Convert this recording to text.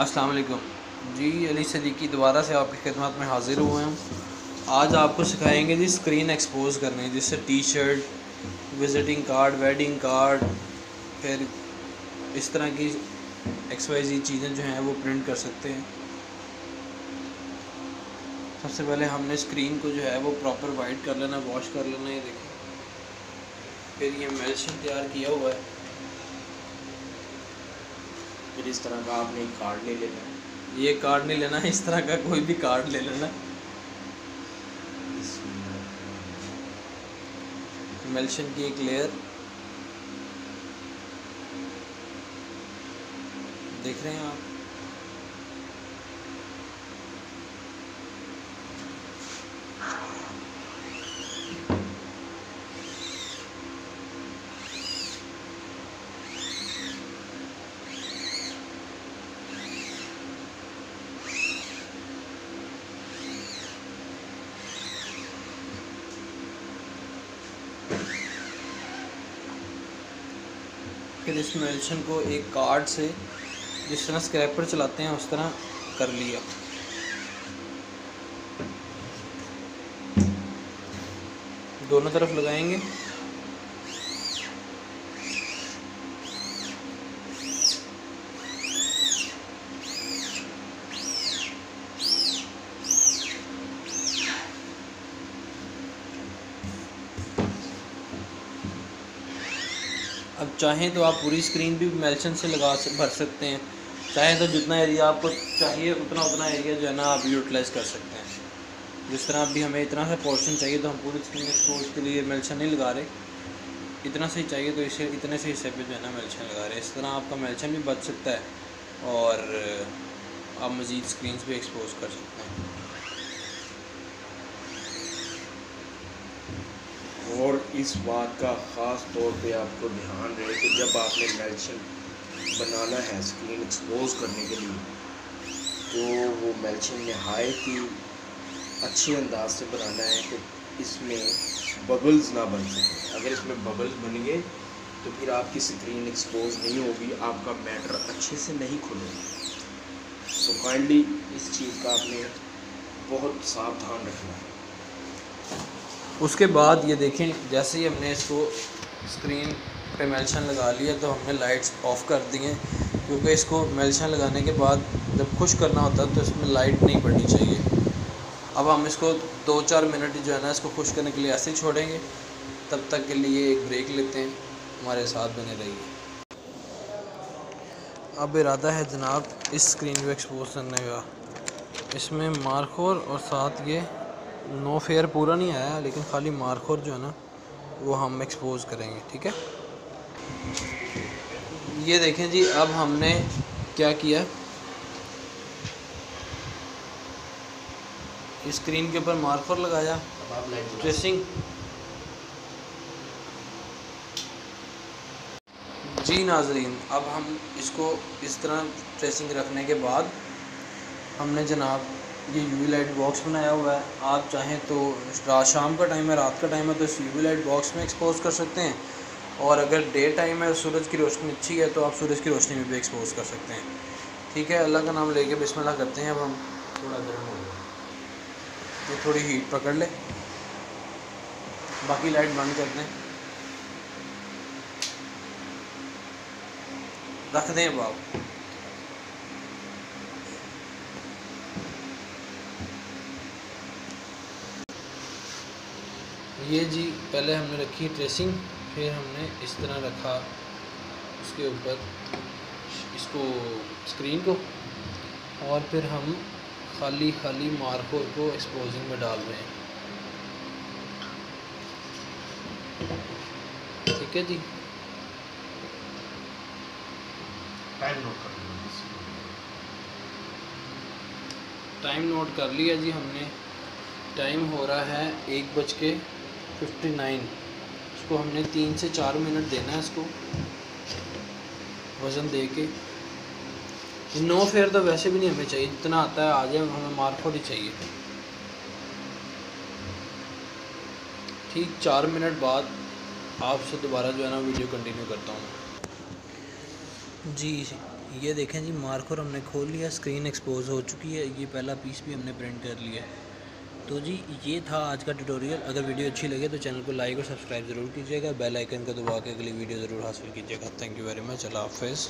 अस्सलाम वालेकुम। जी, अली सदीकी, दोबारा से आपकी खिदमत में हाज़िर हुए हैं। आज आपको सिखाएँगे जी स्क्रीन एक्सपोज करने जिससे T shirt visiting card wedding card फिर इस तरह की एक्स वाई जी चीज़ें जो हैं वो प्रिंट कर सकते हैं। सबसे पहले हमने स्क्रीन को जो है वो प्रॉपर वाइट कर लेना वॉश कर लेना, ये देखें। फिर ये मेल्शन तैयार किया हुआ है। फिर इस तरह का आपने एक कार्ड ले लेना है। ये कार्ड नहीं लेना है इस तरह का कोई भी कार्ड ले लेना। मेल्शन की एक लेयर देख रहे हैं आप? फिर इस मेल्शन को एक कार्ड से जिस तरह स्क्रैपर चलाते हैं, उस तरह कर लिया। दोनों तरफ़ लगाएँगे। अब चाहें तो आप पूरी स्क्रीन भी मेल्शन से लगा भर सकते हैं। चाहें तो जितना एरिया आपको चाहिए, उतना उतना एरिया जो है ना आप यूटिलाइज़ कर सकते हैं। जिस तरह अभी हमें इतना सा पोर्शन चाहिए तो हम पूरी स्क्रीन एक्सपोज के लिए मेल्शन नहीं लगा रहे। इतना सही चाहिए तो इसे, इतने से हिस्से पे जो है ना मेल्शन लगा रहे इस तरह आपका मेल्शन भी बच सकता है और आप मज़ीद स्क्रीन भी एक्सपोज कर सकते हैं। और इस बात का ख़ास तौर पे आपको ध्यान रहे कि जब आपने मेल्शन बनाना है स्क्रीन एक्सपोज करने के लिए तो वो मेल्शन नहायत ही अच्छे अंदाज से बनाना है कि इसमें बबल्स ना बन सकें। अगर इसमें बबल्स बन गए तो फिर आपकी स्क्रीन एक्सपोज नहीं होगी, आपका मैटर अच्छे से नहीं खुलेगा। सो काइंडली इस चीज़ का आपने बहुत सावधान रखना है। उसके बाद ये देखें, जैसे ही हमने इसको स्क्रीन पे मेल्शन लगा लिया तो हमने लाइट्स ऑफ़ कर दी हैं, क्योंकि इसको मेल्शन लगाने के बाद जब खुश करना होता है तो इसमें लाइट नहीं पड़नी चाहिए। अब हम इसको दो चार मिनट जो है ना, इसको खुश करने के लिए ऐसे ही छोड़ेंगे, तब तक के लिए एक ब्रेक लेते हैं, हमारे साथ बने रहिए। अब इरादा है जनाब, इस स्क्रीन को एक्सपोज करने का। इसमें मार्कोर और साथ ये नो फेयर पूरा नहीं आया लेकिन खाली मार्कोर जो है ना वो हम एक्सपोज करेंगे ठीक है? ये देखें जी अब हमने क्या किया? स्क्रीन के ऊपर मार्कर लगाया। ट्रेसिंग जी नाजरीन अब हम इसको इस तरह ट्रेसिंग रखने के बाद हमने जनाब ये यूवी लाइट बॉक्स बनाया हुआ है। आप चाहें तो रात शाम का टाइम है, रात का टाइम है तो इस यूवी लाइट बॉक्स में एक्सपोज कर सकते हैं। और अगर डे टाइम है, सूरज की रोशनी अच्छी है तो आप सूरज की रोशनी में भी एक्सपोज कर सकते हैं। ठीक है, अल्लाह का नाम लेके बिस्मिल्लाह करते हैं। अब हम थोड़ा गर्म हो गया। ये थोड़ी हीट पकड़ ले। बाकी लाइट बंद कर दें। रख दें अब आप। ये जी पहले हमने रखी ट्रेसिंग फिर हमने इस तरह रखा उसके ऊपर इसको स्क्रीन को और फिर हम खाली खाली मार्कोर को एक्सपोजिंग में डाल रहे हैं। ठीक है जी? टाइम नोट कर टाइम नोट कर लिया जी हमने। टाइम हो रहा है एक बज के फिफ्टी नाइन इसको हमने तीन से चार मिनट देना है इसको। वज़न दे के नो फेयर तो वैसे भी नहीं हमें चाहिए, जितना आता है आ जाए हमें मार्को ही चाहिए। ठीक, चार मिनट बाद आपसे दोबारा जो है ना वीडियो कंटिन्यू करता हूँ जी, ये देखें जी मार्कर हमने खोल लिया स्क्रीन एक्सपोज हो चुकी है। ये पहला पीस भी हमने प्रिंट कर लिया तो जी, ये था आज का ट्यूटोरियल अगर वीडियो अच्छी लगे तो चैनल को लाइक और सब्सक्राइब ज़रूर कीजिएगा। बेल आइकन को दबा के अगली वीडियो ज़रूर हासिल कीजिएगा। थैंक यू वेरी मच अल्लाह हाफिज़।